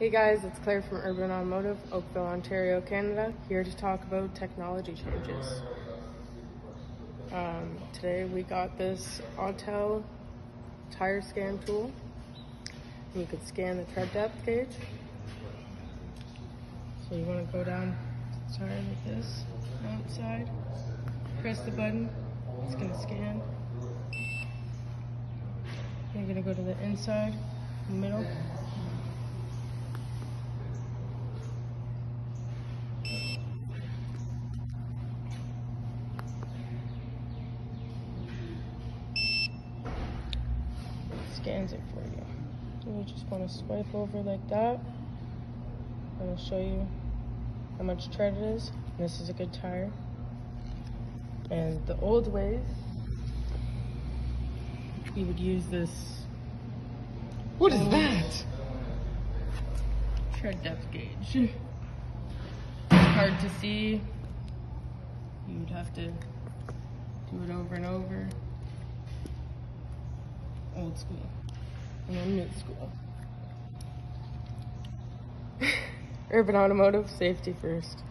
Hey guys, it's Claire from Urban Automotive, Oakville, Ontario, Canada, here to talk about technology changes. Um, today we got this Autel tire scan tool. You could scan the tread depth gauge. So you want to go down tire like this, outside, press the button, it's going to scan. You're going to go to the inside, middle. Scans it for you. So you just want to swipe over like that. And it'll show you how much tread it is. This is a good tire. And the old ways, you would use this. What is that? Tread depth gauge. Hard to see. You would have to do it over and over old school and then new school. Urban Automotive, safety first.